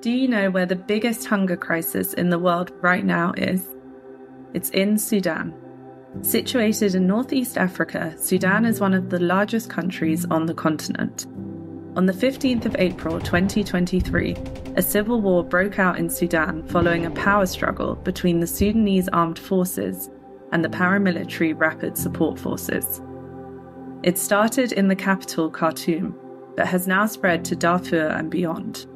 Do you know where the biggest hunger crisis in the world right now is? It's in Sudan. Situated in northeast Africa, Sudan is one of the largest countries on the continent. On the 15th of April 2023, a civil war broke out in Sudan following a power struggle between the Sudanese armed forces and the paramilitary Rapid Support Forces. It started in the capital, Khartoum, but has now spread to Darfur and beyond.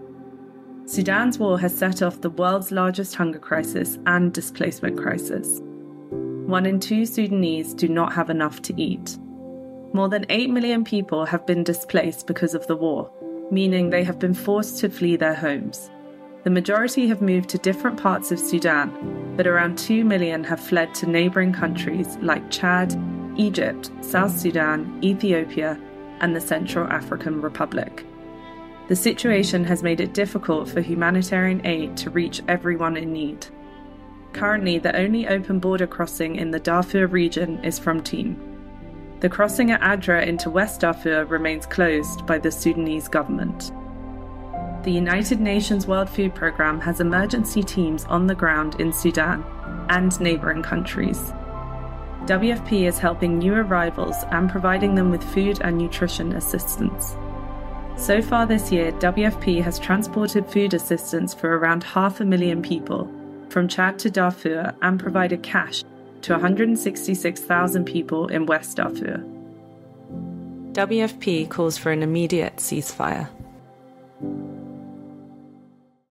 Sudan's war has set off the world's largest hunger crisis and displacement crisis. One in two Sudanese do not have enough to eat. More than 8 million people have been displaced because of the war, meaning they have been forced to flee their homes. The majority have moved to different parts of Sudan, but around 2 million have fled to neighbouring countries like Chad, Egypt, South Sudan, Ethiopia, and the Central African Republic. The situation has made it difficult for humanitarian aid to reach everyone in need. Currently, the only open border crossing in the Darfur region is from Tine. The crossing at Adre into West Darfur remains closed by the Sudanese government. The United Nations World Food Programme has emergency teams on the ground in Sudan and neighbouring countries. WFP is helping new arrivals and providing them with food and nutrition assistance. So far this year, WFP has transported food assistance for around half a million people from Chad to Darfur and provided cash to 166,000 people in West Darfur. WFP calls for an immediate ceasefire.